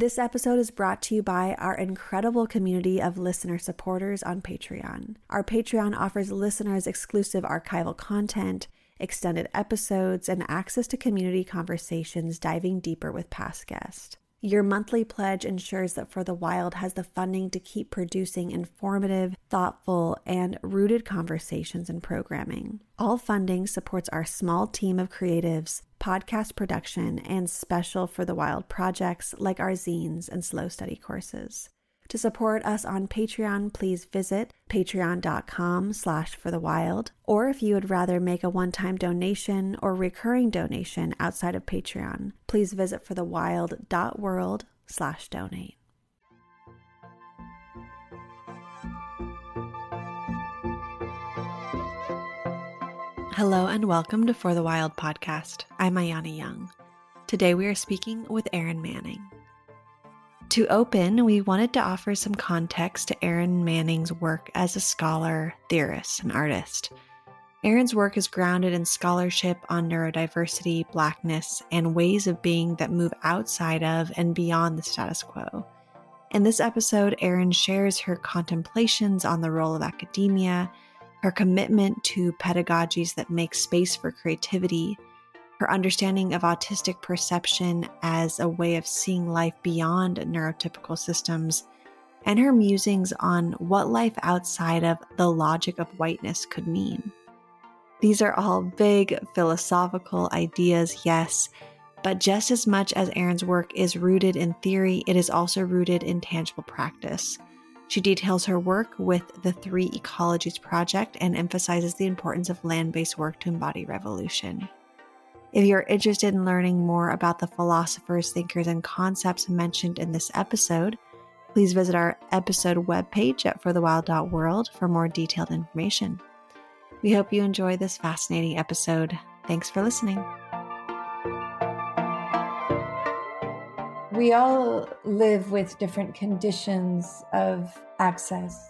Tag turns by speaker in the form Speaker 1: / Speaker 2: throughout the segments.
Speaker 1: This episode is brought to you by our incredible community of listener supporters on Patreon. Our Patreon offers listeners exclusive archival content, extended episodes, and access to community conversations diving deeper with past guests. Your monthly pledge ensures that For the Wild has the funding to keep producing informative, thoughtful, and rooted conversations and programming. All funding supports our small team of creatives, podcast production, and special For the Wild projects like our zines and slow study courses. To support us on Patreon, please visit patreon.com slash for the wild. Or if you would rather make a one-time donation or recurring donation outside of Patreon, please visit forthewild.world slash donate. Hello and welcome to For the Wild podcast. I'm Ayana Young. Today we are speaking with Erin Manning. To open, we wanted to offer some context to Erin Manning's work as a scholar, theorist, and artist. Erin's work is grounded in scholarship on neurodiversity, blackness, and ways of being that move outside of and beyond the status quo. In this episode, Erin shares her contemplations on the role of academia, her commitment to pedagogies that make space for creativity, her understanding of autistic perception as a way of seeing life beyond neurotypical systems, and her musings on what life outside of the logic of whiteness could mean. These are all big philosophical ideas, yes, but just as much as Erin's work is rooted in theory, it is also rooted in tangible practice. She details her work with the Three Ecologies Project and emphasizes the importance of land based work to embody revolution. If you're interested in learning more about the philosophers, thinkers, and concepts mentioned in this episode, please visit our episode webpage at forthewild.world for more detailed information. We hope you enjoy this fascinating episode. Thanks for listening.
Speaker 2: We all live with different conditions of access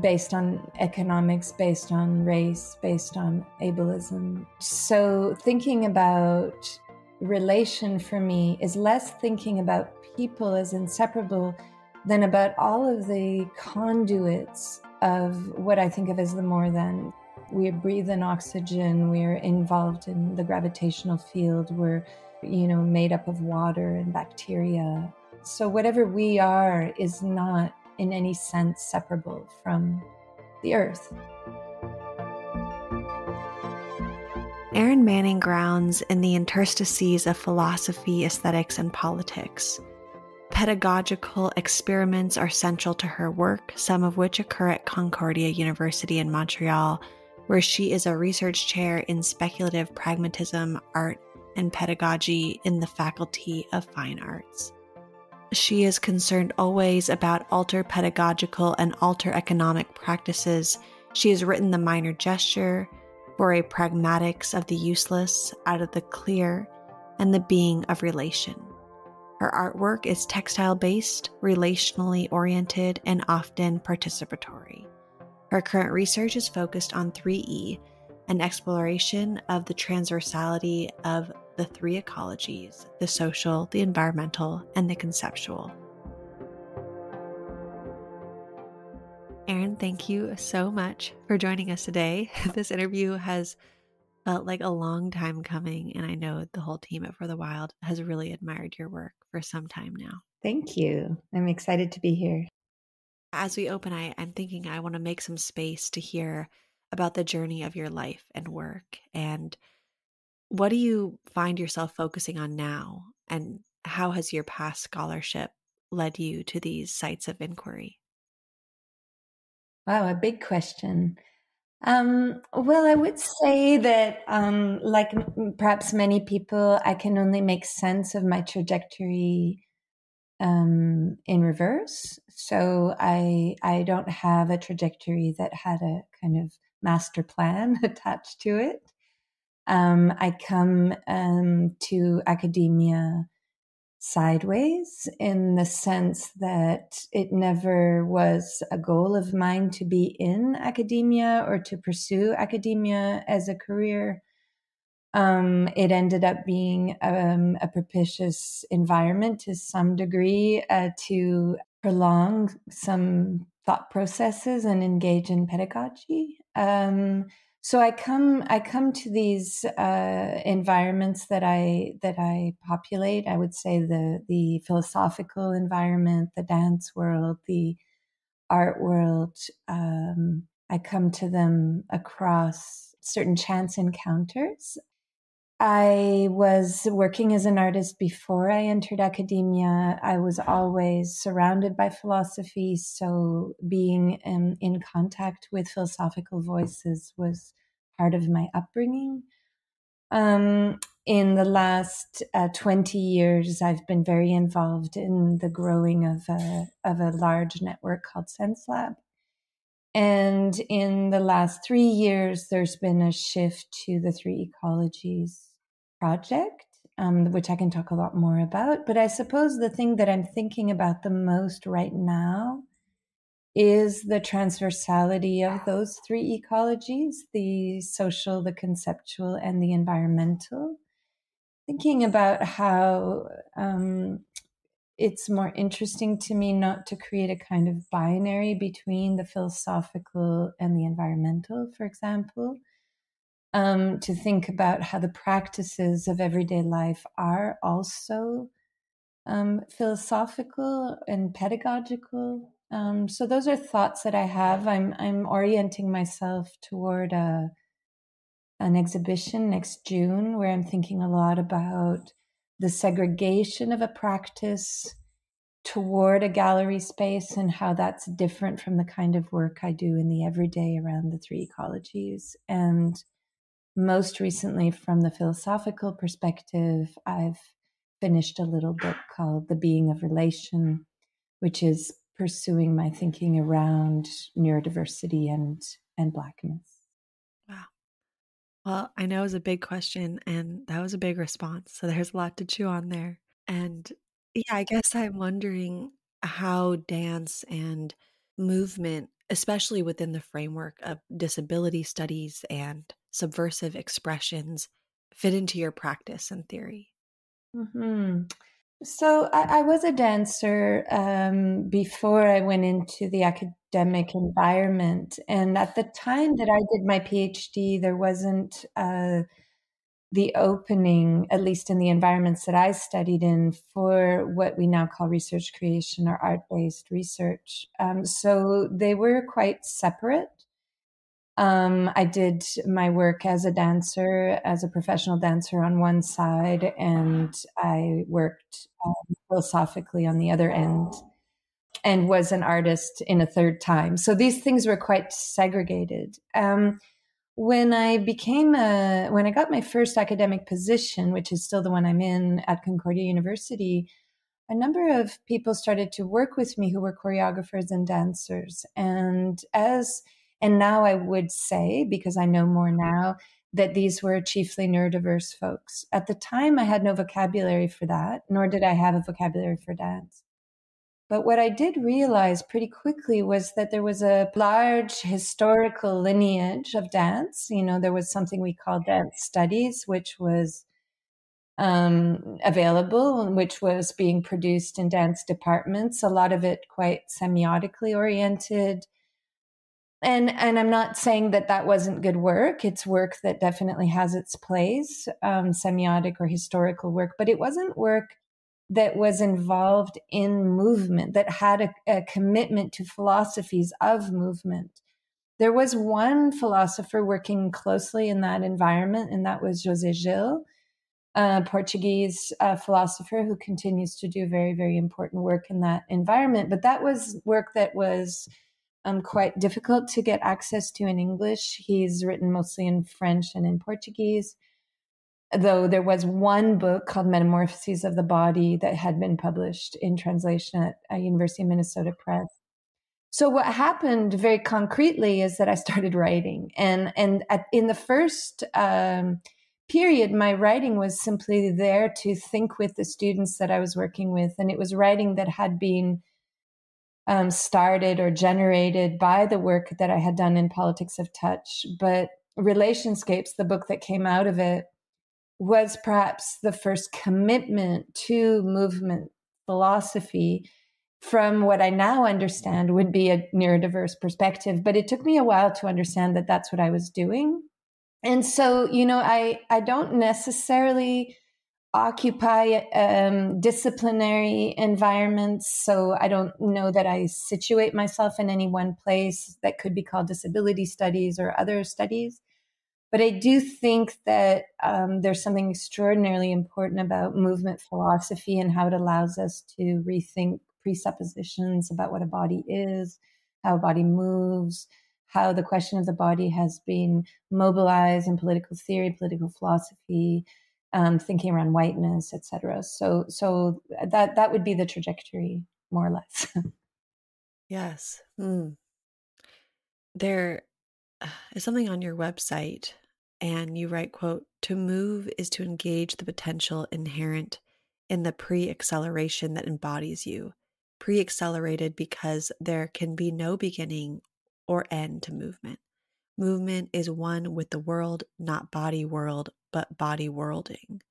Speaker 2: based on economics, based on race, based on ableism. So thinking about relation for me is less thinking about people as inseparable than about all of the conduits of what I think of as the more than. We breathe in oxygen, we're involved in the gravitational field, we're, you know, made up of water and bacteria. So whatever we are is not in any sense separable from the earth.
Speaker 1: Erin Manning grounds in the interstices of philosophy, aesthetics, and politics. Pedagogical experiments are central to her work, some of which occur at Concordia University in Montreal, where she is a research chair in speculative pragmatism, art, and pedagogy in the Faculty of Fine Arts. She is concerned always about alter pedagogical and alter economic practices. She has written The Minor Gesture, for a pragmatics of the useless, out of the clear, and the being of relation. Her artwork is textile based, relationally oriented, and often participatory. Her current research is focused on 3E, an exploration of the transversality of the three ecologies the social, the environmental, and the conceptual. Erin, thank you so much for joining us today. This interview has felt like a long time coming, and I know the whole team at For the Wild has really admired your work for some time now.
Speaker 2: Thank you. I'm excited to be here.
Speaker 1: As we open, I, I'm thinking I want to make some space to hear about the journey of your life and work and what do you find yourself focusing on now? And how has your past scholarship led you to these sites of inquiry?
Speaker 2: Wow, a big question. Um, well, I would say that, um, like perhaps many people, I can only make sense of my trajectory um, in reverse. So I I don't have a trajectory that had a kind of master plan attached to it. Um, I come um, to academia sideways in the sense that it never was a goal of mine to be in academia or to pursue academia as a career. Um, it ended up being um, a propitious environment to some degree uh, to prolong some thought processes and engage in pedagogy. Um, so I come I come to these uh, environments that I that I populate. I would say the the philosophical environment, the dance world, the art world. Um, I come to them across certain chance encounters I was working as an artist before I entered academia. I was always surrounded by philosophy, so being in, in contact with philosophical voices was part of my upbringing. Um, in the last uh, 20 years, I've been very involved in the growing of a, of a large network called Sense Lab. And in the last three years, there's been a shift to the three ecologies project, um, which I can talk a lot more about. But I suppose the thing that I'm thinking about the most right now is the transversality of those three ecologies the social, the conceptual, and the environmental. Thinking about how um, it's more interesting to me not to create a kind of binary between the philosophical and the environmental, for example, um, to think about how the practices of everyday life are also um, philosophical and pedagogical. Um, so those are thoughts that I have. I'm I'm orienting myself toward a an exhibition next June where I'm thinking a lot about the segregation of a practice toward a gallery space and how that's different from the kind of work I do in the everyday around the three ecologies and most recently, from the philosophical perspective, I've finished a little book called The Being of Relation, which is pursuing my thinking around neurodiversity and, and Blackness.
Speaker 1: Wow. Well, I know it was a big question and that was a big response. So there's a lot to chew on there. And yeah, I guess I'm wondering how dance and movement, especially within the framework of disability studies and subversive expressions fit into your practice and theory?
Speaker 2: Mm-hmm. So I, I, was a dancer um, before I went into the academic environment, and at the time that I did my PhD, there wasn't uh, the opening, at least in the environments that I studied in, for what we now call research creation or art-based research. Um, so they were quite separate. Um, I did my work as a dancer, as a professional dancer on one side, and I worked um, philosophically on the other end and was an artist in a third time. So these things were quite segregated. Um, when I became a, when I got my first academic position, which is still the one I'm in at Concordia University, a number of people started to work with me who were choreographers and dancers. And as and now I would say, because I know more now, that these were chiefly neurodiverse folks. At the time, I had no vocabulary for that, nor did I have a vocabulary for dance. But what I did realize pretty quickly was that there was a large historical lineage of dance. You know, there was something we called dance studies, which was um, available, which was being produced in dance departments, a lot of it quite semiotically oriented and and i'm not saying that that wasn't good work. It's work that definitely has its place um, semiotic or historical work but it wasn't work that was involved in movement that had a, a commitment to philosophies of movement. There was one philosopher working closely in that environment and that was josé gil a portuguese uh, philosopher who continues to do very very important work in that environment. But that was work that was um, quite difficult to get access to in English. He's written mostly in French and in Portuguese. Though there was one book called Metamorphoses of the Body that had been published in translation at a University of Minnesota Press. So what happened very concretely is that I started writing, and and at, in the first um, period, my writing was simply there to think with the students that I was working with, and it was writing that had been um, started or generated by the work that I had done in Politics of Touch. But Relationscapes, the book that came out of it, was perhaps the first commitment to movement philosophy from what I now understand would be a neurodiverse perspective. But it took me a while to understand that that's what I was doing. And so, you know, I, I don't necessarily occupy um, disciplinary environments. So I don't know that I situate myself in any one place that could be called disability studies or other studies. But I do think that um, there's something extraordinarily important about movement philosophy and how it allows us to rethink presuppositions about what a body is, how a body moves, how the question of the body has been mobilized in political theory, political philosophy, um, thinking around whiteness, etc. So, so that that would be the trajectory, more or less.
Speaker 1: yes. Mm. There is something on your website and you write quote to move is to engage the potential inherent in the pre-acceleration that embodies you pre-accelerated because there can be no beginning or end to movement movement is one with the world not body world but body worlding.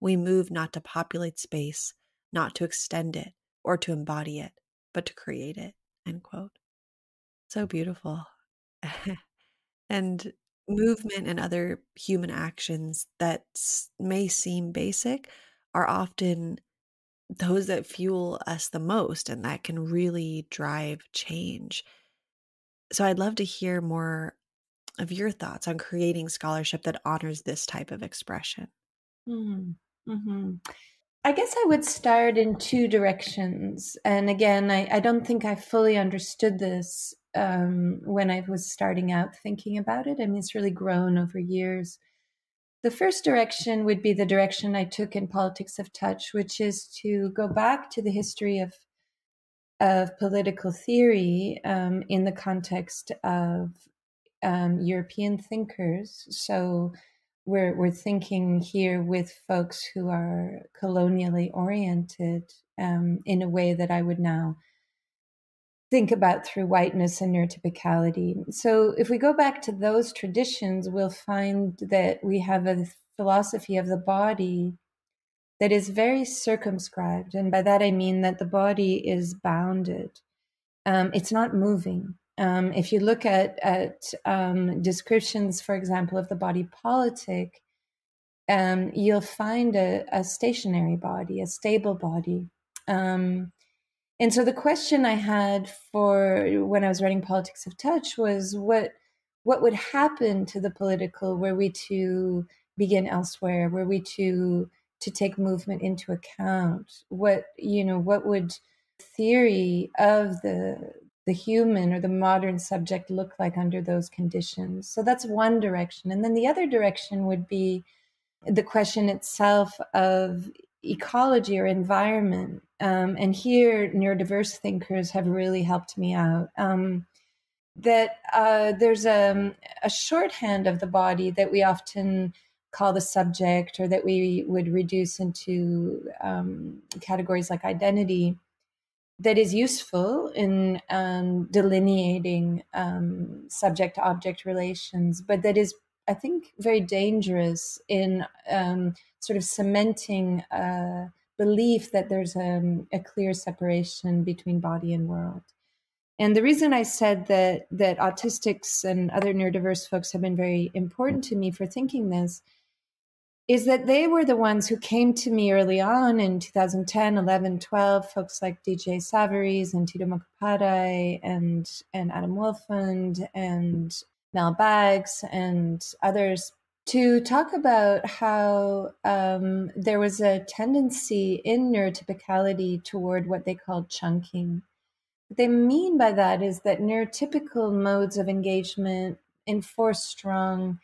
Speaker 1: We move not to populate space not to extend it or to embody it but to create it end quote. So beautiful. And movement and other human actions that may seem basic are often those that fuel us the most and that can really drive change. So I'd love to hear more of your thoughts on creating scholarship that honors this type of expression.
Speaker 2: Mm-hmm. Mm-hmm. I guess I would start in two directions. And again, I, I don't think I fully understood this um, when I was starting out thinking about it. I mean, it's really grown over years. The first direction would be the direction I took in Politics of Touch, which is to go back to the history of of political theory um, in the context of um, European thinkers. So we're we're thinking here with folks who are colonially oriented um, in a way that I would now think about through whiteness and neurotypicality. So, if we go back to those traditions, we'll find that we have a philosophy of the body that is very circumscribed. And by that, I mean that the body is bounded, um, it's not moving. Um, if you look at, at um, descriptions, for example, of the body politic, um, you'll find a, a, stationary body, a stable body. Um, and so the question I had for when I was writing Politics of Touch was what what would happen to the political were we to begin elsewhere, were we to to take movement into account? What you know, what would theory of the the human or the modern subject look like under those conditions? So that's one direction. And then the other direction would be the question itself of ecology or environment. Um, and here, neurodiverse thinkers have really helped me out. Um, that uh, there's a, a shorthand of the body that we often call the subject or that we would reduce into um, categories like identity that is useful in um, delineating um, subject object relations, but that is I think, very dangerous in um, sort of cementing a belief that there's a, a clear separation between body and world. And the reason I said that that autistics and other neurodiverse folks have been very important to me for thinking this is that they were the ones who came to me early on in 2010, 11, 12, folks like DJ Savarese and Tito Mukhopadhyay and, and Adam Wolfond and Mel Baggs and others to talk about how um, there was a tendency in neurotypicality toward what they called chunking. What they mean by that is that neurotypical modes of engagement enforce strong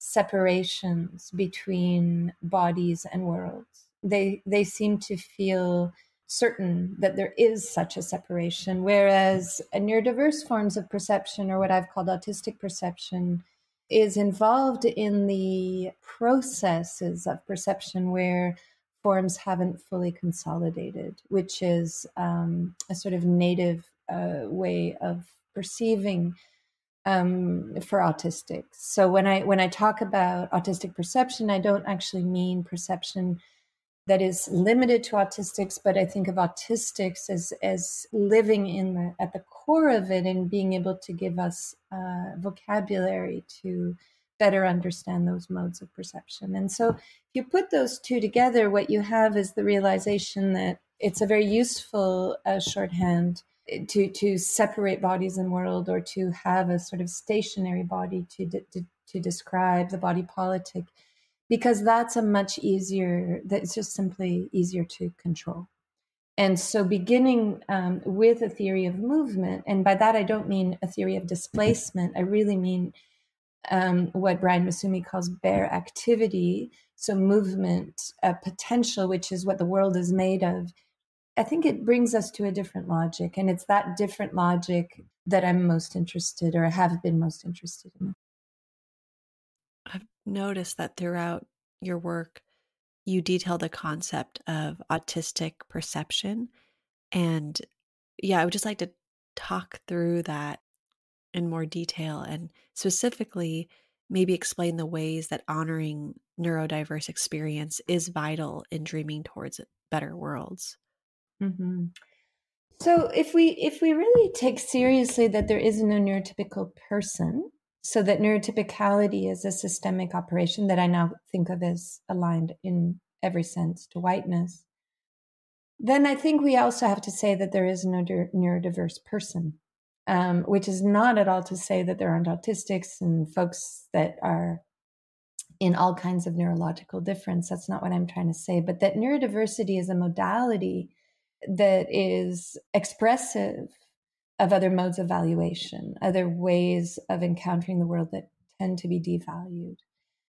Speaker 2: separations between bodies and worlds. They they seem to feel certain that there is such a separation, whereas a neurodiverse forms of perception, or what I've called autistic perception, is involved in the processes of perception where forms haven't fully consolidated, which is um, a sort of native uh, way of perceiving um, for autistics. So when I when I talk about autistic perception, I don't actually mean perception that is limited to autistics, but I think of autistics as as living in the at the core of it and being able to give us uh, vocabulary to better understand those modes of perception. And so, if you put those two together, what you have is the realization that it's a very useful uh, shorthand to to separate bodies and world or to have a sort of stationary body to, to, to describe the body politic because that's a much easier that's just simply easier to control. And so beginning um, with a theory of movement and by that i don't mean a theory of displacement i really mean um, what brian massumi calls bare activity so movement uh, potential which is what the world is made of I think it brings us to a different logic. And it's that different logic that I'm most interested or have been most interested in.
Speaker 1: I've noticed that throughout your work, you detail the concept of autistic perception. And yeah, I would just like to talk through that in more detail and specifically maybe explain the ways that honoring neurodiverse experience is vital in dreaming towards better worlds.
Speaker 2: Mm-hmm. So if we if we really take seriously that there is no neurotypical person, so that neurotypicality is a systemic operation that I now think of as aligned in every sense to whiteness, then I think we also have to say that there is no neurodiverse person, um, which is not at all to say that there aren't autistics and folks that are in all kinds of neurological difference. That's not what I'm trying to say, but that neurodiversity is a modality that is expressive of other modes of valuation, other ways of encountering the world that tend to be devalued.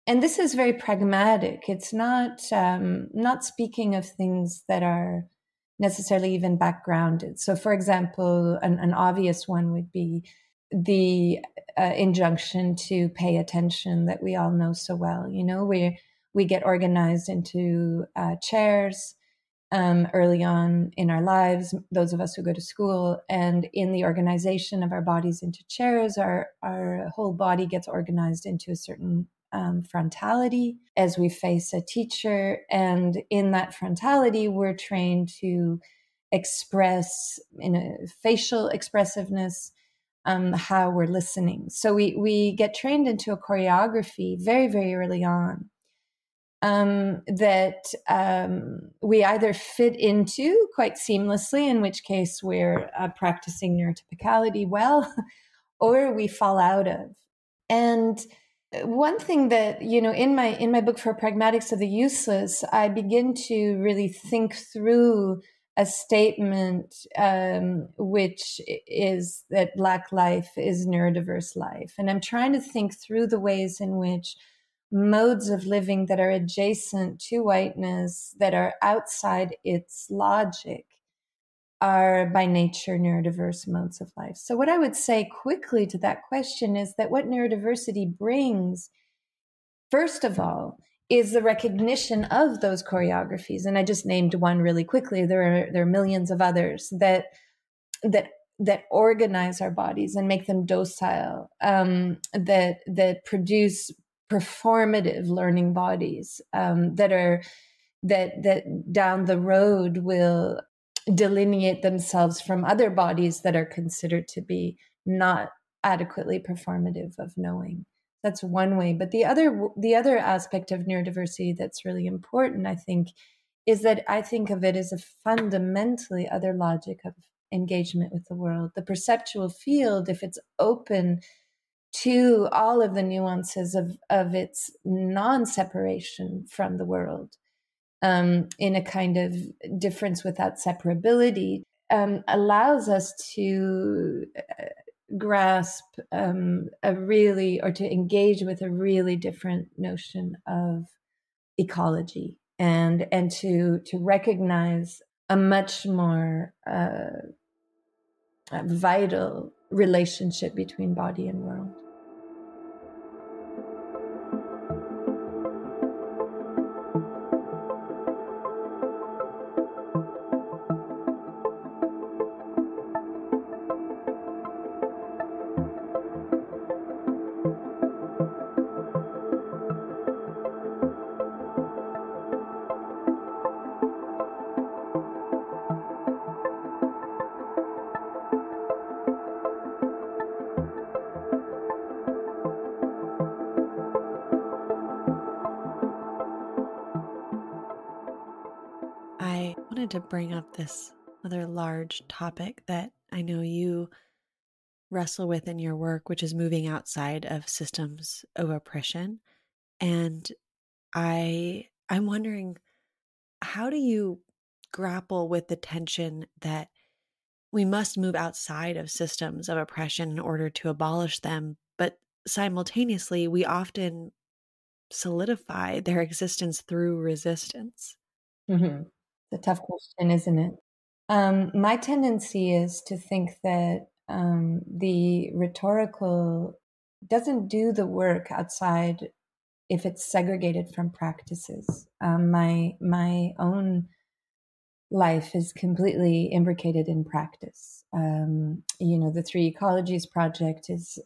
Speaker 2: And this is very pragmatic. It's not um, not speaking of things that are necessarily even backgrounded. So, for example, an, an obvious one would be the uh, injunction to pay attention that we all know so well. You know, we we get organized into uh, chairs um, early on in our lives, those of us who go to school, and in the organization of our bodies into chairs, our, our whole body gets organized into a certain um, frontality as we face a teacher. And in that frontality, we're trained to express in a facial expressiveness um, how we're listening. So we, we get trained into a choreography very, very early on um, that um, we either fit into quite seamlessly, in which case we're uh, practicing neurotypicality well, or we fall out of. And one thing that you know in my in my book for pragmatics of the useless, I begin to really think through a statement um, which is that Black life is neurodiverse life, and I'm trying to think through the ways in which modes of living that are adjacent to whiteness, that are outside its logic, are by nature neurodiverse modes of life. So, what I would say quickly to that question is that what neurodiversity brings, first of all, is the recognition of those choreographies. And I just named one really quickly. There are there are millions of others that that that organize our bodies and make them docile, um, that that produce performative learning bodies um, that are that that down the road will delineate themselves from other bodies that are considered to be not adequately performative of knowing. That's one way. But the other the other aspect of neurodiversity that's really important i think is that i think of it as a fundamentally other logic of engagement with the world. The perceptual field if it's open to all of the nuances of, of its non separation from the world um, in a kind of difference without separability um, allows us to uh, grasp um, a really or to engage with a really different notion of ecology and and to to recognize a much more uh, vital relationship between body and world.
Speaker 1: Bring up this other large topic that I know you wrestle with in your work, which is moving outside of systems of oppression. And I I'm wondering how do you grapple with the tension that we must move outside of systems of oppression in order to abolish them, but simultaneously we often solidify their existence through resistance?
Speaker 2: Mm-hmm. A tough question, isn't it? Um, my tendency is to think that um, the rhetorical doesn't do the work outside if it's segregated from practices. Um, my my own life is completely imbricated in practice. Um, you know, the Three Ecologies project is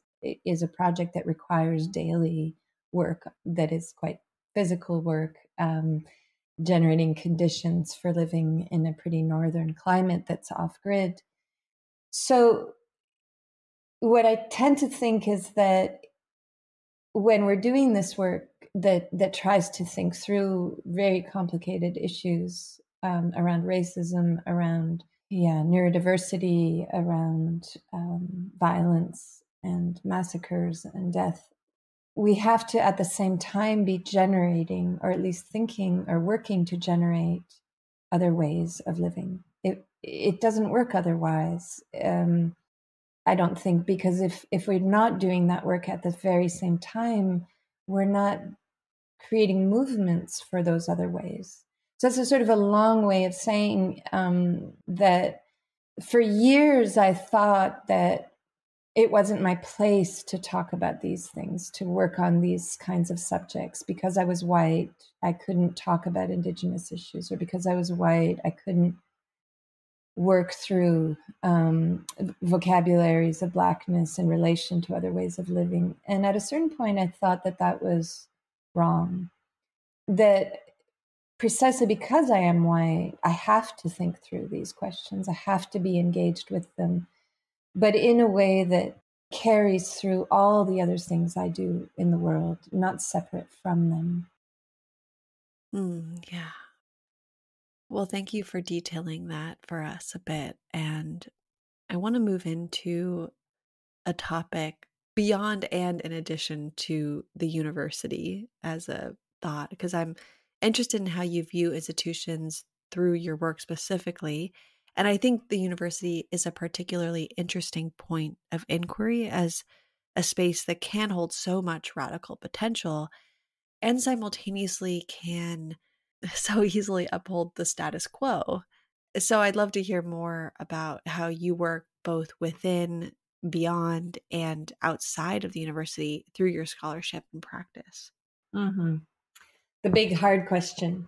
Speaker 2: is a project that requires daily work that is quite physical work, um, generating conditions for living in a pretty northern climate that's off grid. So what I tend to think is that when we're doing this work that that tries to think through very complicated issues um, around racism, around yeah neurodiversity, around um, violence and massacres and death, we have to at the same time be generating, or at least thinking or working to generate other ways of living. It it doesn't work otherwise. Um, I don't think because if if we're not doing that work at the very same time, we're not creating movements for those other ways. So that's a sort of a long way of saying um, that for years I thought that it wasn't my place to talk about these things, to work on these kinds of subjects. Because I was white, I couldn't talk about Indigenous issues, or because I was white, I couldn't work through um, vocabularies of blackness in relation to other ways of living. And at a certain point, I thought that that was wrong. That precisely because I am white, I have to think through these questions, I have to be engaged with them, but in a way that carries through all the other things I do in the world, not separate from them.
Speaker 1: Mm, yeah. Well, thank you for detailing that for us a bit. And I want to move into a topic beyond and in addition to the university as a thought, because I'm interested in how you view institutions through your work specifically. And I think the university is a particularly interesting point of inquiry as a space that can hold so much radical potential and simultaneously can so easily uphold the status quo. So I'd love to hear more about how you work both within, beyond, and outside of the university through your scholarship and practice.
Speaker 2: Mm-hmm. The big hard question.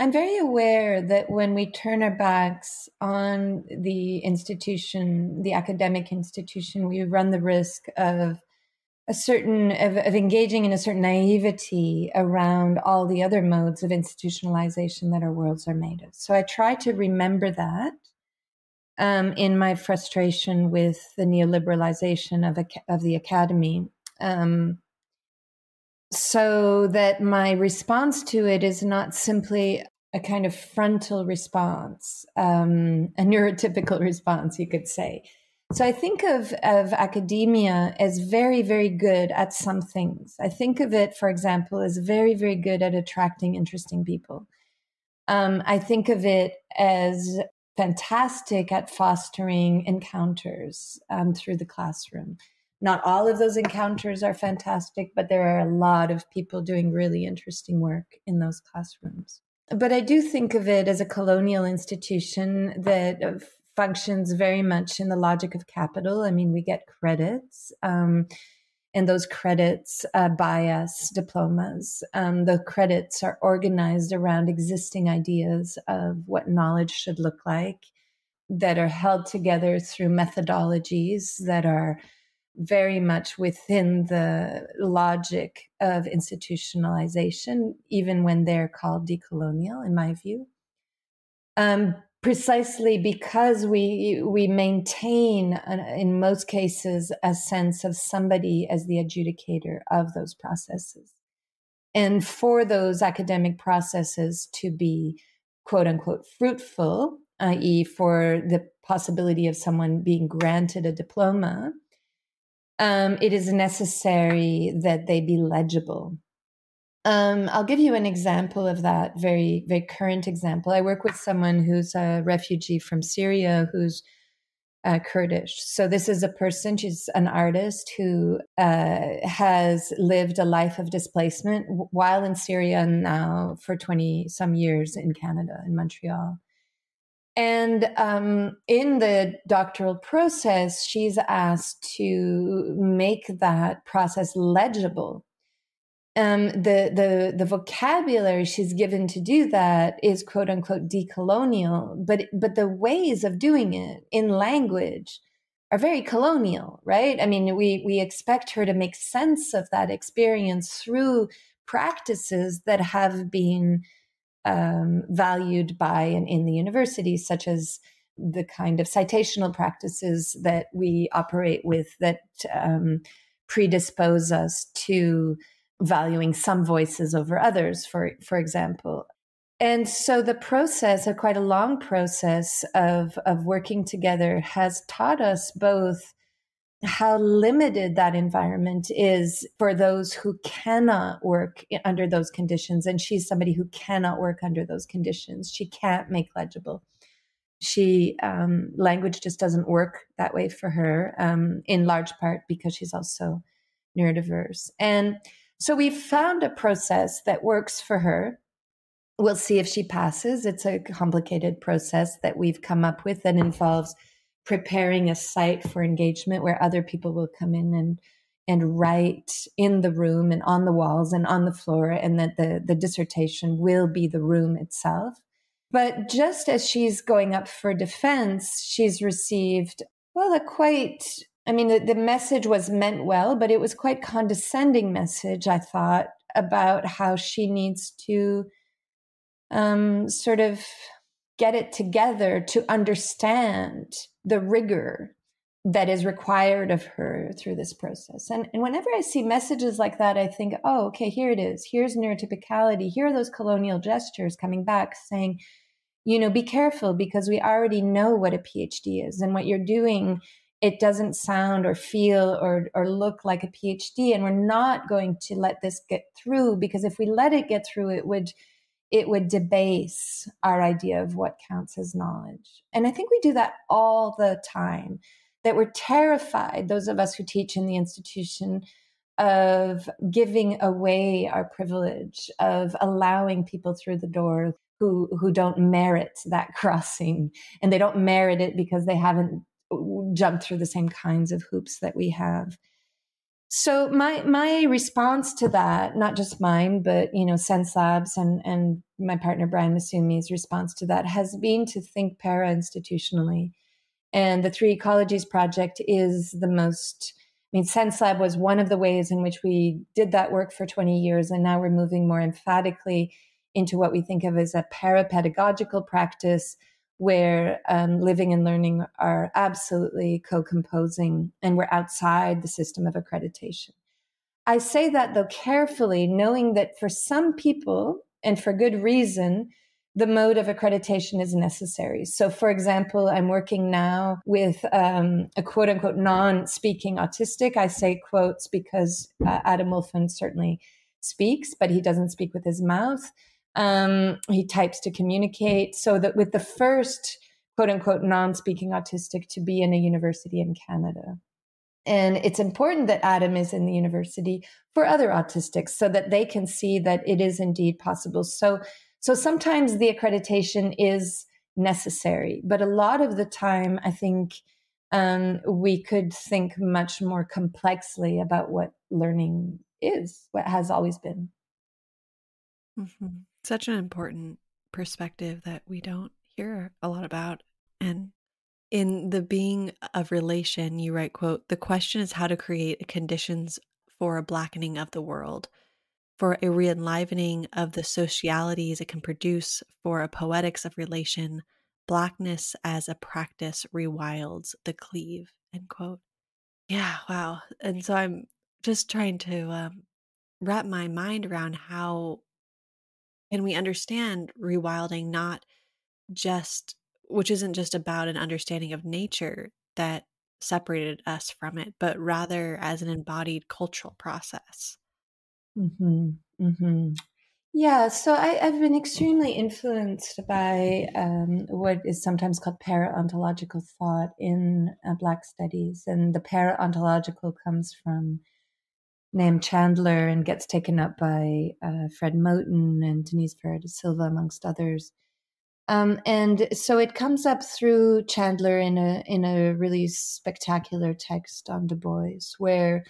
Speaker 2: I'm very aware that when we turn our backs on the institution, the academic institution, we run the risk of a certain of, of, engaging in a certain naivety around all the other modes of institutionalization that our worlds are made of. So I try to remember that um, in my frustration with the neoliberalization of of the academy, um, so that my response to it is not simply a kind of frontal response, um, a neurotypical response, you could say so I think of, of academia as very, very good at some things. I think of it, for example, as very, very good at attracting interesting people. Um, I think of it as fantastic at fostering encounters um, through the classroom. Not all of those encounters are fantastic, but there are a lot of people doing really interesting work in those classrooms. But I do think of it as a colonial institution that functions very much in the logic of capital. I mean, we get credits. Um, and those credits uh, buy us diplomas. Um, the credits are organized around existing ideas of what knowledge should look like, that are held together through methodologies that are very much within the logic of institutionalization, even when they're called decolonial, in my view. Um, precisely because we we maintain uh, in most cases a sense of somebody as the adjudicator of those processes and for those academic processes to be quote unquote fruitful, i.e., for the possibility of someone being granted a diploma, um, it is necessary that they be legible. Um, I'll give you an example of that very, very current example. I work with someone who's a refugee from Syria who's uh, Kurdish. So this is a person, she's an artist who uh, has lived a life of displacement while in Syria and now for 20 some years in Canada, in Montreal. And um, in the doctoral process, she's asked to make that process legible um, the the the vocabulary she's given to do that is quote unquote decolonial, but but the ways of doing it in language are very colonial, right? I mean, we we expect her to make sense of that experience through practices that have been um, valued by and in the university, such as the kind of citational practices that we operate with that um, predispose us to valuing some voices over others, for, for example. And so the process, a quite a long process of, of working together, has taught us both how limited that environment is for those who cannot work under those conditions. And she's somebody who cannot work under those conditions. She can't make legible. She um, language just doesn't work that way for her, um, in large part because she's also neurodiverse. And so we've found a process that works for her. We'll see if she passes. It's a complicated process that we've come up with that involves preparing a site for engagement where other people will come in and and write in the room and on the walls and on the floor and that the the dissertation will be the room itself. But just as she's going up for defense she's received well a quite I mean, the, the message was meant well, but it was quite condescending message, I thought, about how she needs to um, sort of get it together to understand the rigor that is required of her through this process. And, and whenever I see messages like that, I think, oh, okay, here it is. Here's neurotypicality. Here are those colonial gestures coming back saying, you know, be careful because we already know what a PhD is and what you're doing it doesn't sound or feel or, or look like a PhD. And we're not going to let this get through because if we let it get through, it would it would debase our idea of what counts as knowledge. And I think we do that all the time, that we're terrified, those of us who teach in the institution, of giving away our privilege, of allowing people through the door who, who don't merit that crossing. And they don't merit it because they haven't uh, jumped through the same kinds of hoops that we have. So my my response to that, not just mine, but you know, Sense Labs and and my partner Brian Massumi's response to that has been to think para institutionally. And the Three Ecologies project is the most I mean, Sense Lab was one of the ways in which we did that work for 20 years, and now we're moving more emphatically into what we think of as a parapedagogical practice where um, living and learning are absolutely co composing and we're outside the system of accreditation. I say that though carefully, knowing that for some people, and for good reason, the mode of accreditation is necessary. So, for example, I'm working now with um, a quote unquote non speaking autistic. I say quotes because uh, Adam Wolfond certainly speaks, but he doesn't speak with his mouth. Um, he types to communicate. So that with the first quote unquote non speaking autistic to be in a university in Canada. And it's important that Adam is in the university for other autistics so that they can see that it is indeed possible. So, so sometimes the accreditation is necessary, but a lot of the time, I think um, we could think much more complexly about what learning is, what has always been.
Speaker 1: Mm-hmm. Such an important perspective that we don't hear a lot about. And in the being of relation, you write, quote, the question is how to create conditions for a blackening of the world, for a reenlivening of the socialities it can produce, for a poetics of relation, blackness as a practice rewilds the cleave, end quote. Yeah, wow. And so I'm just trying to um, wrap my mind around how can we understand rewilding not just which isn't just about an understanding of nature that separated us from it, but rather as an embodied cultural process.
Speaker 2: Mm-hmm. Mm-hmm. Yeah, so I, have been extremely influenced by um, what is sometimes called para ontological thought in uh, Black studies. And the para ontological comes from Nahum Chandler and gets taken up by uh, Fred Moten and Denise Ferreira da Silva, amongst others. Um, and so it comes up through Chandler in a in a really spectacular text on Du Bois, where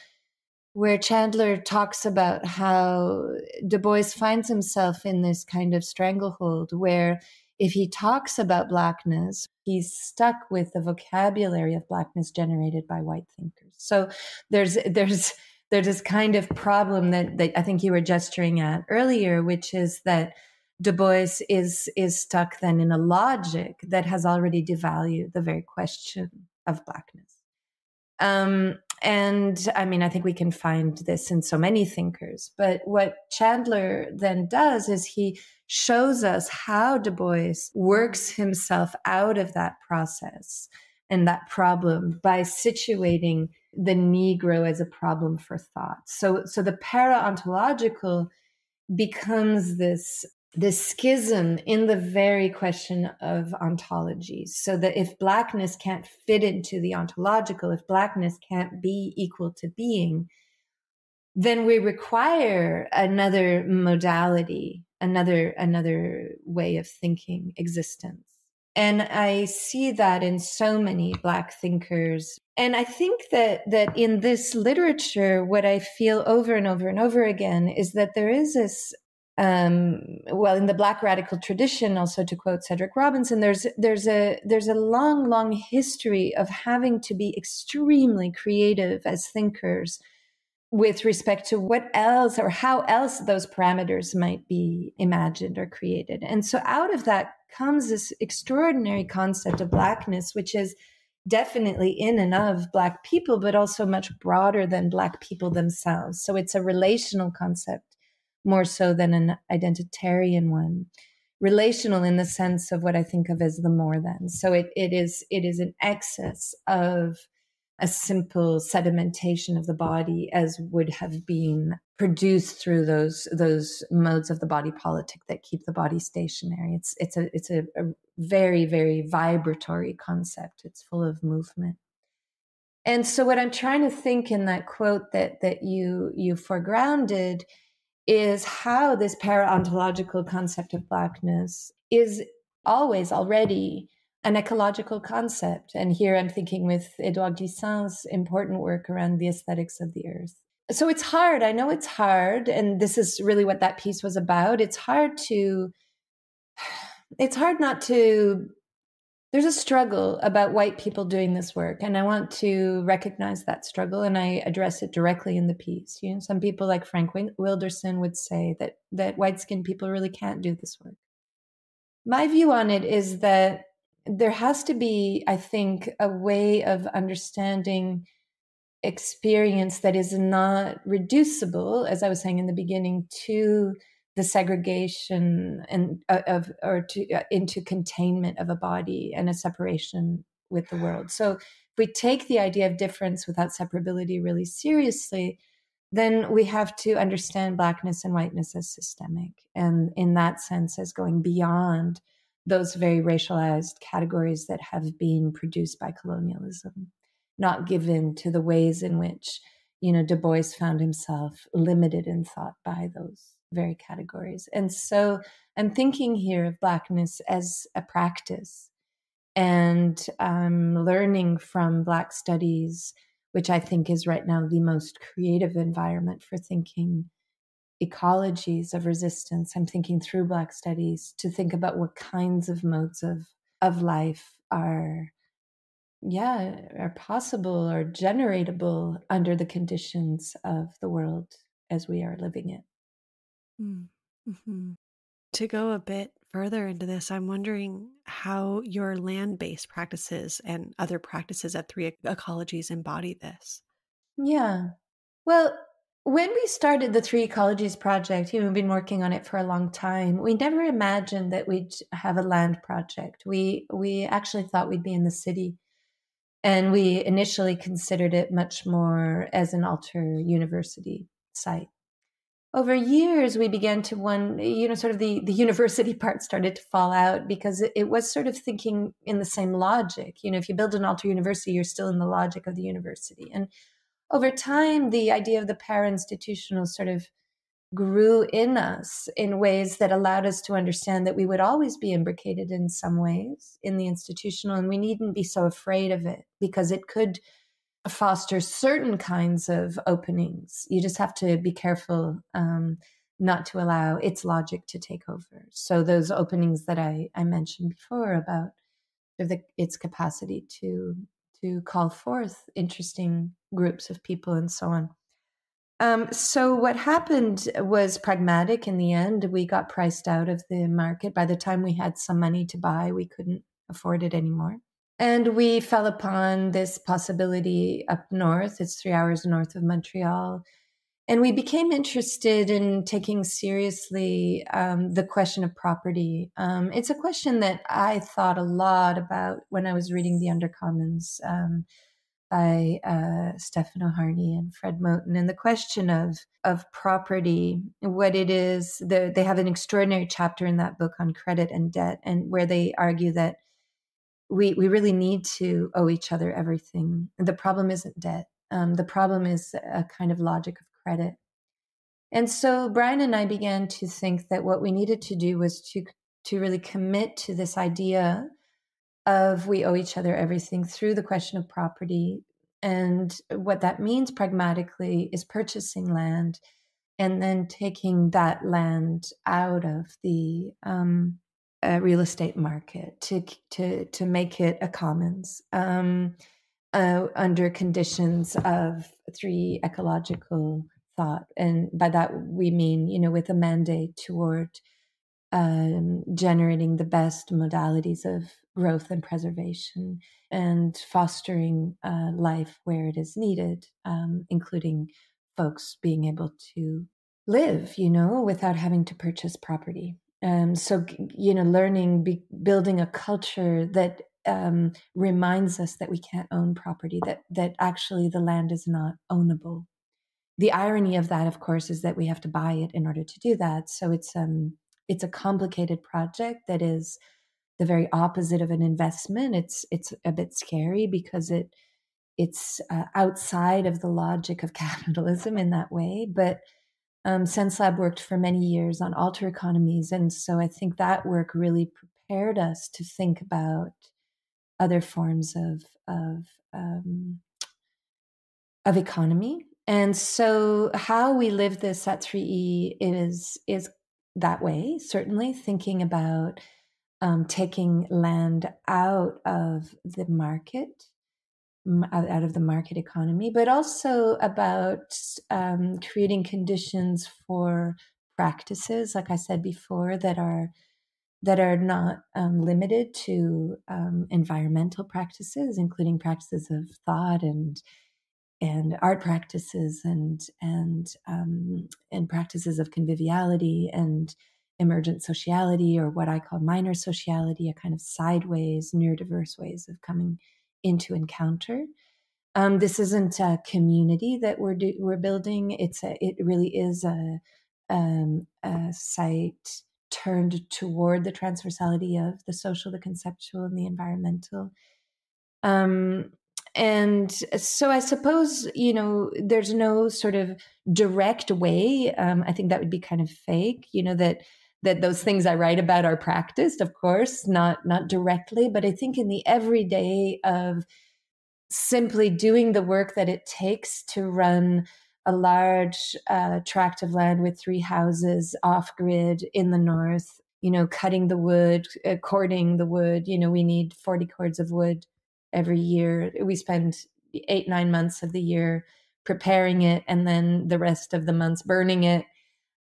Speaker 2: where Chandler talks about how Du Bois finds himself in this kind of stranglehold where if he talks about blackness, he's stuck with the vocabulary of blackness generated by white thinkers. So there's there's there's this kind of problem that, that I think you were gesturing at earlier, which is that Du Bois is is stuck then in a logic that has already devalued the very question of blackness. Um, and I mean, I think we can find this in so many thinkers. But what Chandler then does is he shows us how Du Bois works himself out of that process and that problem by situating the Negro as a problem for thought. So, so the para ontological becomes this this schism in the very question of ontologies so that if blackness can't fit into the ontological if blackness can't be equal to being then we require another modality another another way of thinking existence and i see that in so many black thinkers. And i think that that in this literature what i feel over and over and over again is that there is this um, well, in the Black radical tradition, also to quote Cedric Robinson, there's there's a there's a long, long history of having to be extremely creative as thinkers with respect to what else or how else those parameters might be imagined or created. And so out of that comes this extraordinary concept of blackness, which is definitely in and of black people, but also much broader than black people themselves. So it's a relational concept more so than an identitarian one relational in the sense of what i think of as the more than so it, it is it is an excess of a simple sedimentation of the body as would have been produced through those those modes of the body politic that keep the body stationary. It's it's a it's a, a very very vibratory concept. It's full of movement. And so what i'm trying to think in that quote that that you you foregrounded is how this para-ontological concept of blackness is always already an ecological concept. And here I'm thinking with Edouard Glissant's important work around the aesthetics of the earth. So it's hard. I know it's hard. And this is really what that piece was about. It's hard to, it's hard not to there's a struggle about white people doing this work and i want to recognize that struggle and i address it directly in the piece you know some people like frank wilderson would say that that white skinned people really can't do this work my view on it is that there has to be i think a way of understanding experience that is not reducible as i was saying in the beginning to the segregation and uh, of or to uh, into containment of a body and a separation with the world. So if we take the idea of difference without separability really seriously, then we have to understand blackness and whiteness as systemic and in that sense as going beyond those very racialized categories that have been produced by colonialism not given to the ways in which you know du bois found himself limited in thought by those very categories. And so I'm thinking here of Blackness as a practice and um, learning from Black studies, which I think is right now the most creative environment for thinking ecologies of resistance. I'm thinking through Black studies to think about what kinds of modes of, of life are yeah are possible or generatable under the conditions of the world as we are living it
Speaker 1: Mm, hmm To go a bit further into this, I'm wondering how your land based practices and other practices at three ecologies embody this.
Speaker 2: Yeah. Well, when we started the Three Ecologies project, you know, we've been working on it for a long time. We never imagined that we'd have a land project. We we actually thought we'd be in the city, and we initially considered it much more as an alter university site. Over years, we began to one, you know, sort of the the university part started to fall out because it, it was sort of thinking in the same logic. You know, if you build an alter university, you're still in the logic of the university, and over time, the idea of the para-institutional sort of grew in us in ways that allowed us to understand that we would always be imbricated in some ways in the institutional, and we needn't be so afraid of it because it could foster certain kinds of openings. You just have to be careful um, not to allow its logic to take over. So those openings that I, I mentioned before about the, its capacity to to call forth interesting groups of people and so on. Um, so what happened was pragmatic in the end. We got priced out of the market. By the time we had some money to buy, we couldn't afford it anymore. And we fell upon this possibility up north. It's three hours north of Montreal and we became interested in taking seriously um, the question of property. Um, it's a question that I thought a lot about when I was reading The Undercommons um, by uh, Stefano Harney and Fred Moten, and the question of of property, what it is. The, they have an extraordinary chapter in that book on credit and debt, and where they argue that we we really need to owe each other everything. The problem isn't debt. Um, the problem is a kind of logic of credit. And so Brian and I began to think that what we needed to do was to to really commit to this idea of we owe each other everything through the question of property. And what that means pragmatically is purchasing land and then taking that land out of the um, uh, real estate market to to to make it a commons um, uh, under conditions of three ecological thought. And by that, we mean, you know, with a mandate toward um, generating the best modalities of growth and preservation and fostering life where it is needed, um, including folks being able to live, you know, without having to purchase property. Um, so, you know, learning, be, building a culture that um, reminds us that we can't own property, that that actually the land is not ownable, the irony of that, of course, is that we have to buy it in order to do that. So it's um it's a complicated project that is the very opposite of an investment. It's it's a bit scary because it it's uh, outside of the logic of capitalism in that way. But um, SenseLab worked for many years on alter economies, and so I think that work really prepared us to think about other forms of of um, of economy and so how we live this at 3E is is that way, certainly thinking about um, taking land out of the market, out of the market economy, but also about um, creating conditions for practices, like I said before, that are that are not um, limited to um, environmental practices, including practices of thought and and art practices and and um, and practices of conviviality and emergent sociality or what I call minor sociality, a kind of sideways, neurodiverse ways of coming into encounter. Um, this isn't a community that we're do, we're building. It's a it really is a, um, a site turned toward the transversality of the social, the conceptual, and the environmental. Um, and so I suppose, you know, there's no sort of direct way. Um, I think that would be kind of fake, you know, that that those things I write about are practiced, of course, not not directly, but I think in the everyday of simply doing the work that it takes to run a large uh, tract of land with three houses off grid in the north, you know, cutting the wood, uh, cording the wood. You know, we need 40 cords of wood every year. We spend eight, nine months of the year preparing it and then the rest of the months burning it.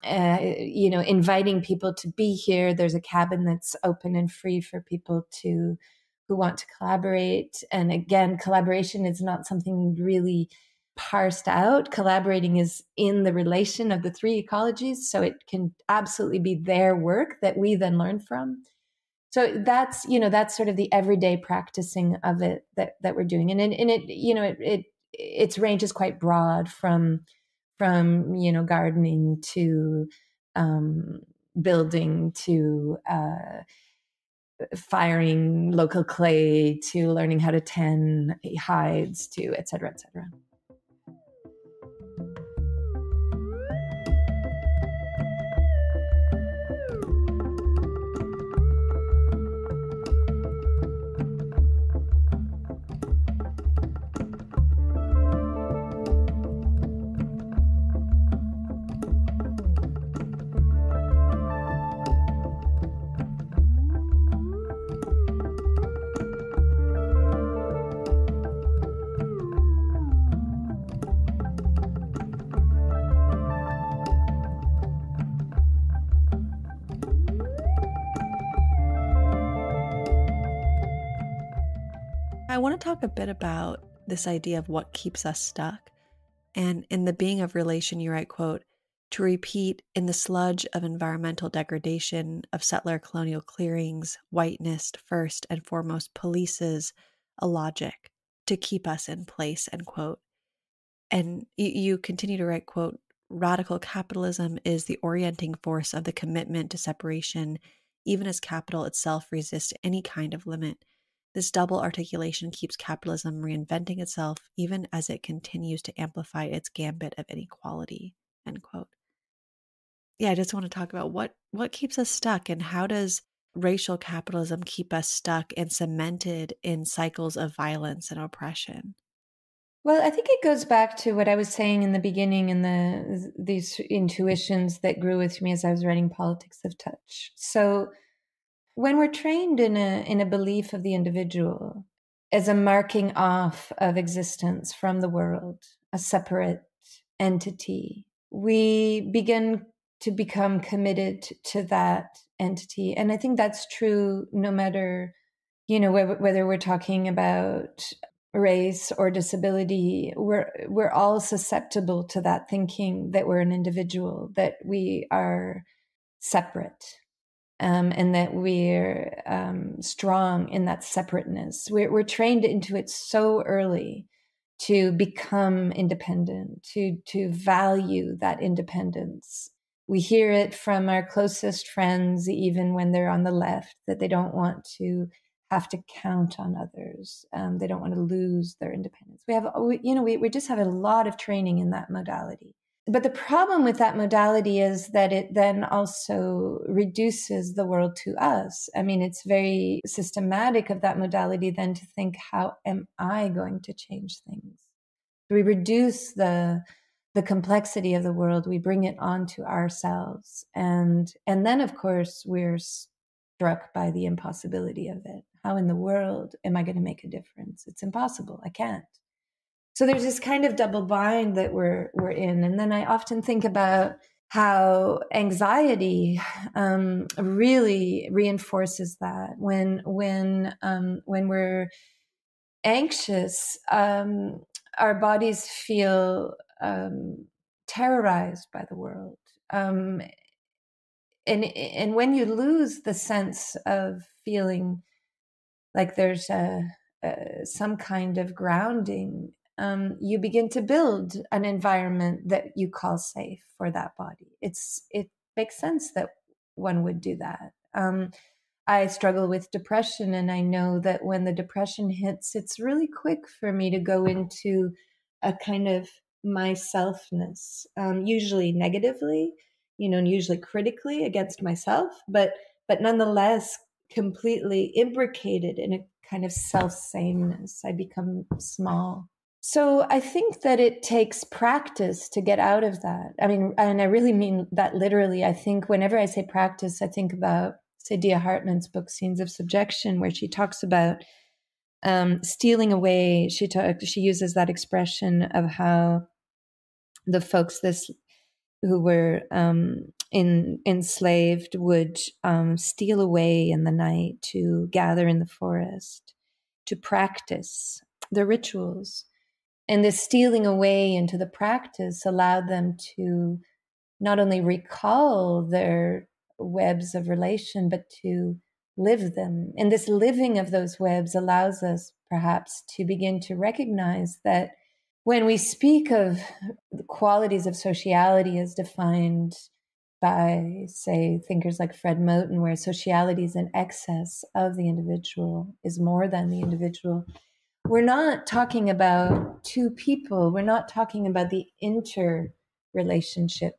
Speaker 2: Uh, you know, inviting people to be here. There's a cabin that's open and free for people to who want to collaborate. And again, collaboration is not something really parsed out. Collaborating is in the relation of the three ecologies, so it can absolutely be their work that we then learn from. So that's you know that's sort of the everyday practicing of it that that we're doing, and it, and it you know it, it its range is quite broad from from you know gardening to um, building to uh, firing local clay to learning how to tan hides to et cetera et cetera
Speaker 1: I want to talk a bit about this idea of what keeps us stuck. And in the being of relation, you write, quote, to repeat in the sludge of environmental degradation of settler colonial clearings, whiteness first and foremost polices a logic to keep us in place, end quote. And you continue to write, quote, radical capitalism is the orienting force of the commitment to separation, even as capital itself resists any kind of limit. This double articulation keeps capitalism reinventing itself even as it continues to amplify its gambit of inequality. End quote. Yeah, I just want to talk about what what keeps us stuck and how does racial capitalism keep us stuck and cemented in cycles of violence and oppression?
Speaker 2: Well, I think it goes back to what I was saying in the beginning and the these intuitions that grew with me as I was writing Politics of Touch. So when we're trained in a in a belief of the individual as a marking off of existence from the world, a separate entity, we begin to become committed to that entity. And I think that's true no matter, you know, whether, whether we're talking about race or disability, we're we're all susceptible to that thinking that we're an individual, that we are separate um, and that we're um, strong in that separateness. We're, we're trained into it so early to become independent, to to value that independence. We hear it from our closest friends, even when they're on the left, that they don't want to have to count on others. Um, they don't want to lose their independence. We have, you know, we, we just have a lot of training in that modality but the problem with that modality is that it then also reduces the world to us. I mean, it's very systematic of that modality then to think, how am I going to change things? We reduce the the complexity of the world, we bring it onto ourselves. And and then of course we're struck by the impossibility of it. How in the world am I going to make a difference? It's impossible. I can't so there's this kind of double bind that we're we're in. And then i often think about how anxiety um, really reinforces that. When when um, when we're anxious um, our bodies feel um, terrorized by the world. Um, and and when you lose the sense of feeling like there's a, a some kind of grounding um, you begin to build an environment that you call safe for that body. It's it makes sense that one would do that. Um, I struggle with depression, and I know that when the depression hits, it's really quick for me to go into a kind of myselfness, um, usually negatively, you know, and usually critically against myself, but but nonetheless completely imbricated in a kind of self sameness. I become small. So I think that it takes practice to get out of that. I mean, and I really mean that literally. I think whenever I say practice, I think about Saidiya Hartman's book Scenes of Subjection, where she talks about um, stealing away. She talk, she uses that expression of how the folks this who were um, in, enslaved would um, steal away in the night to gather in the forest to practice the rituals And this stealing away into the practice allowed them to not only recall their webs of relation, but to live them. And this living of those webs allows us perhaps to begin to recognize that when we speak of the qualities of sociality as defined by, say, thinkers like Fred Moten, where sociality is an excess of the individual, is more than the individual, we're not talking about two people. We're not talking about the interrelationship.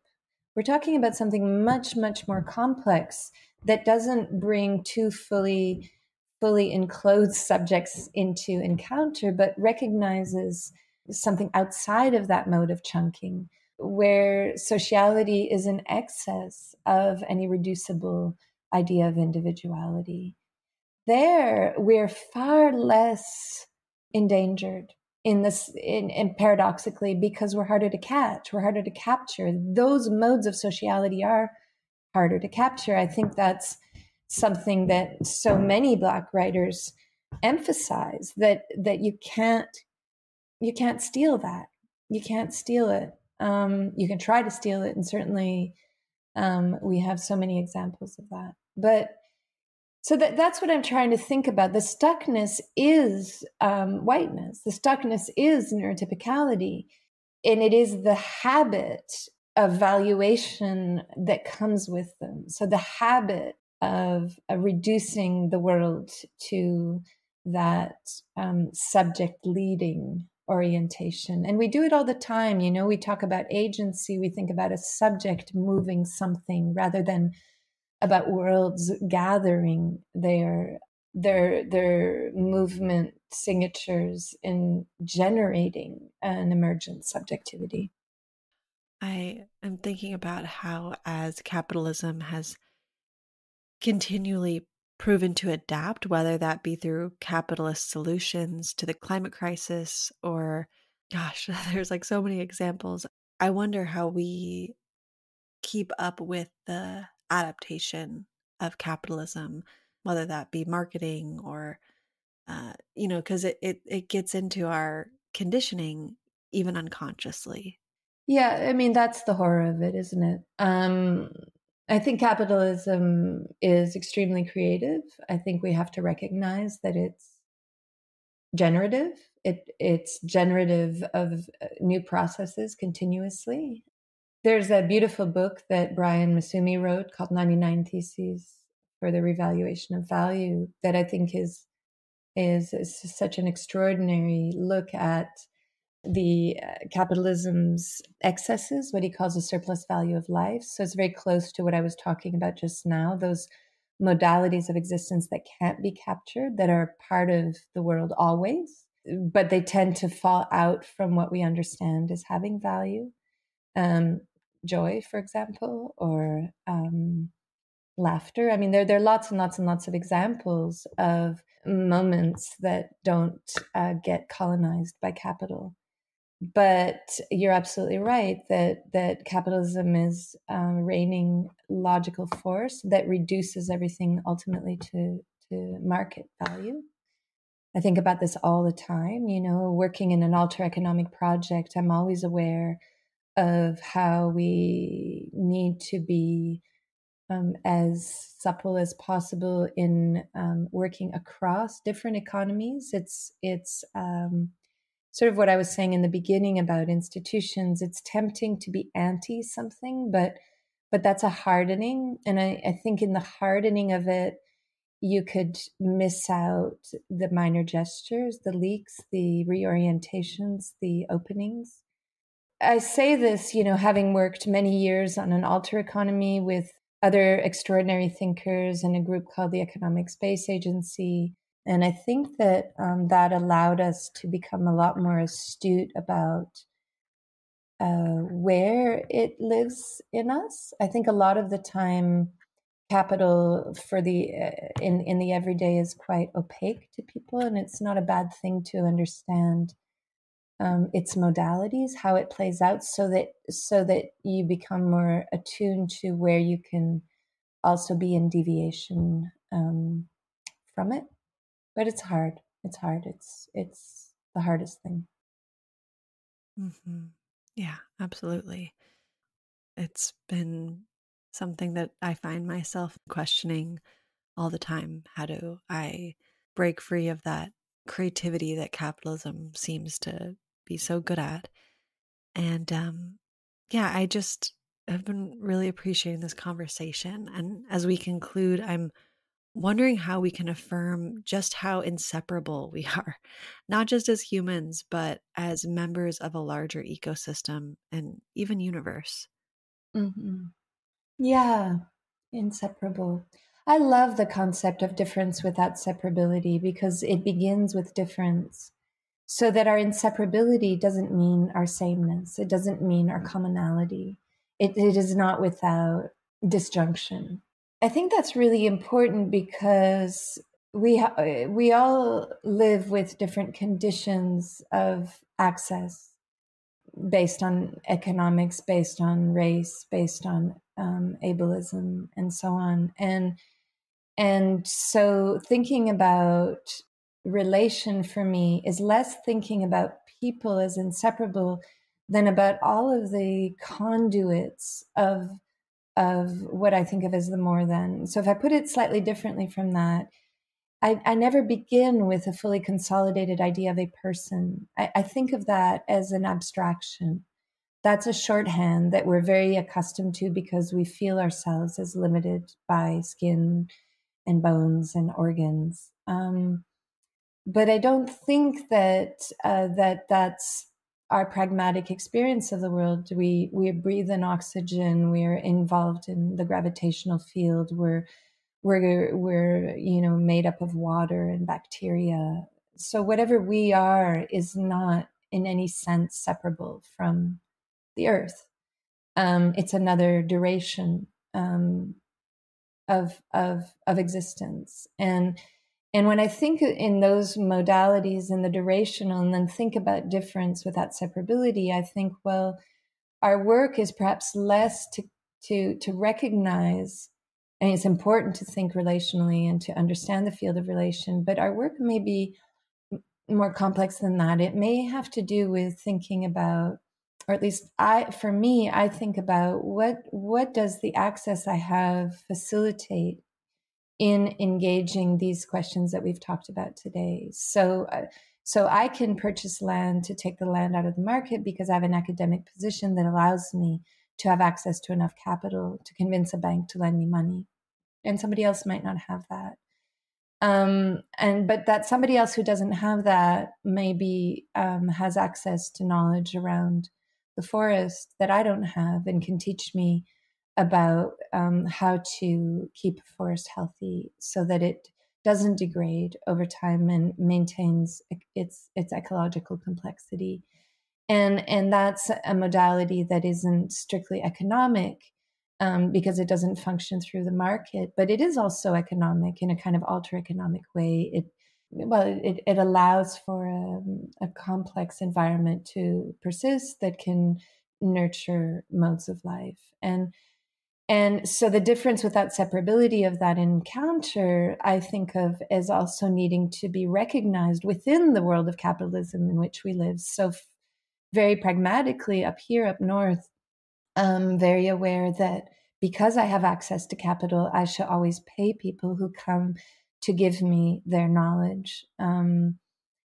Speaker 2: We're talking about something much, much more complex that doesn't bring two fully fully enclosed subjects into encounter, but recognizes something outside of that mode of chunking, where sociality is an excess of any reducible idea of individuality. There, we're far less endangered in this in, in, paradoxically because we're harder to catch we're harder to capture. Those modes of sociality are harder to capture. I think that's something that so many black writers emphasize that that you can't you can't steal that. You can't steal it. Um, you can try to steal it and certainly um, we have so many examples of that. But so that, that's what i'm trying to think about. The stuckness is um, whiteness. The stuckness is neurotypicality. And it is the habit of valuation that comes with them. So the habit of uh, reducing the world to that um, subject leading orientation. And we do it all the time. You know, we talk about agency, we think about a subject moving something rather than about worlds gathering their their their movement signatures in generating an emergent subjectivity.
Speaker 1: I am thinking about how as capitalism has continually proven to adapt, whether that be through capitalist solutions to the climate crisis or, gosh, there's like so many examples. I wonder how we keep up with the adaptation of capitalism, whether that be marketing or, uh, you know, because it, it, it gets into our conditioning even unconsciously.
Speaker 2: Yeah, I mean that's the horror of it, isn't it? Um, I think capitalism is extremely creative. I think we have to recognize that it's generative. It it's generative of uh, new processes continuously. There's a beautiful book that Brian Massumi wrote called 99 Theses for the Revaluation of Value that I think is is, is such an extraordinary look at the uh, capitalism's excesses, what he calls the surplus value of life. So it's very close to what I was talking about just now, those modalities of existence that can't be captured, that are part of the world always, but they tend to fall out from what we understand as having value. Um, joy, for example, or um, laughter. I mean, there, there are lots and lots and lots of examples of moments that don't uh, get colonized by capital but you're absolutely right that that capitalism is um, reigning logical force that reduces everything ultimately to to market value. I think about this all the time. You know, working in an alter economic project, I'm always aware of how we need to be um, as supple as possible in um, working across different economies. It's it's um, sort of what I was saying in the beginning about institutions. It's tempting to be anti something, but but that's a hardening. And I, I think in the hardening of it, you could miss out the minor gestures, the leaks, the reorientations, the openings. I say this, you know, having worked many years on an alter economy with other extraordinary thinkers in a group called the Economic Space Agency, and I think that um, that allowed us to become a lot more astute about uh, where it lives in us. I think a lot of the time, capital for the uh, in in the everyday is quite opaque to people, and it's not a bad thing to understand um, its modalities, how it plays out, so that so that you become more attuned to where you can also be in deviation um, from it but it's hard it's hard it's it's the hardest thing
Speaker 1: Mm-hmm. Yeah, absolutely. It's been something that I find myself questioning all the time. How do I break free of that creativity that capitalism seems to be so good at? And um, yeah, I just have been really appreciating this conversation. And as we conclude, I'm wondering how we can affirm just how inseparable we are, not just as humans, but as members of a larger ecosystem and even universe.
Speaker 2: Mm-hmm. Yeah, inseparable. I love the concept of difference without separability because it begins with difference. So that our inseparability doesn't mean our sameness, it doesn't mean our commonality. It, it is not without disjunction. I think that's really important because we ha- we all live with different conditions of access based on economics, based on race, based on um, ableism, and so on. And and so thinking about relation for me is less thinking about people as inseparable than about all of the conduits of of what I think of as the more than. So if I put it slightly differently from that, I, I never begin with a fully consolidated idea of a person. I, I think of that as an abstraction. That's a shorthand that we're very accustomed to because we feel ourselves as limited by skin and bones and organs. Um, but I don't think that uh, that that's our pragmatic experience of the world. We we breathe in oxygen. We're involved in the gravitational field. We're we're we're you know made up of water and bacteria. So whatever we are is not in any sense separable from the earth. Um, it's another duration um, of of of existence and and when I think in those modalities and the durational, and then think about difference without separability, I think, well, our work is perhaps less to to to recognize, and it's important to think relationally and to understand the field of relation, but our work may be more complex than that. It may have to do with thinking about, or at least I, for me, I think about what what does the access I have facilitate in engaging these questions that we've talked about today. So, uh, so I can purchase land to take the land out of the market because I have an academic position that allows me to have access to enough capital to convince a bank to lend me money, and somebody else might not have that. Um, and but that somebody else who doesn't have that maybe um, has access to knowledge around the forest that I don't have and can teach me about um, how to keep a forest healthy so that it doesn't degrade over time and maintains its its ecological complexity. And and that's a modality that isn't strictly economic um, because it doesn't function through the market but it is also economic in a kind of alter economic way. It well it, it allows for a, a complex environment to persist that can nurture modes of life. And and so the difference with that separability of that encounter, I think of as also needing to be recognized within the world of capitalism in which we live. So, very pragmatically, up here, up north, I'm very aware that because I have access to capital, I should always pay people who come to give me their knowledge. Um,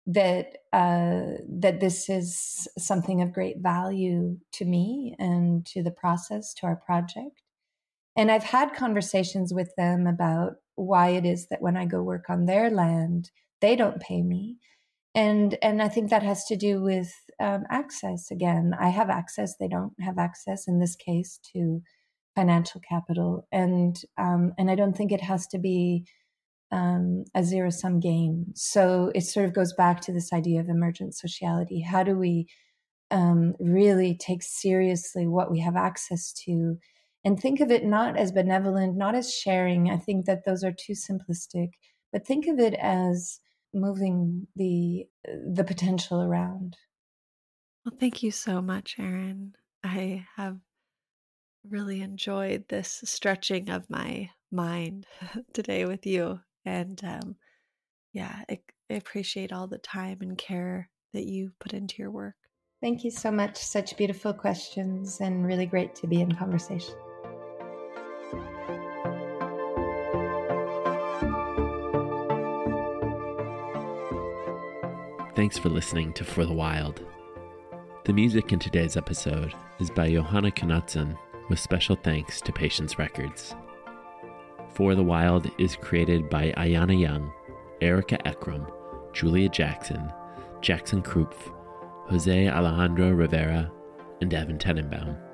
Speaker 2: that uh, that this is something of great value to me and to the process, to our project. And I've had conversations with them about why it is that when I go work on their land, they don't pay me. And and I think that has to do with um, access. Again, I have access; they don't have access in this case to financial capital, and um, and I don't think it has to be um, a zero sum game. So it sort of goes back to this idea of emergent sociality. How do we um, really take seriously what we have access to and think of it not as benevolent, not as sharing. I think that those are too simplistic, but think of it as moving the the potential around.
Speaker 1: Well, thank you so much, Erin. I have really enjoyed this stretching of my mind today with you, and um, yeah, I, I appreciate all the time and care that you put into your work.
Speaker 2: Thank you so much. Such beautiful questions and really great to be in conversation.
Speaker 3: Thanks for listening to For the Wild. The music in today's episode is by Johanna Knutsson, with special thanks to Patience Records. For the Wild is created by Ayana Young, Erica Ekram, Julia Jackson, Jackson Krupf, Jose Alejandro Rivera, and Evan Tenenbaum.